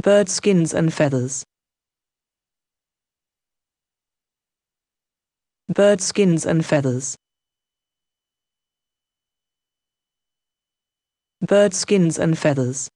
bird skins and feathers, bird skins and feathers, bird skins and feathers.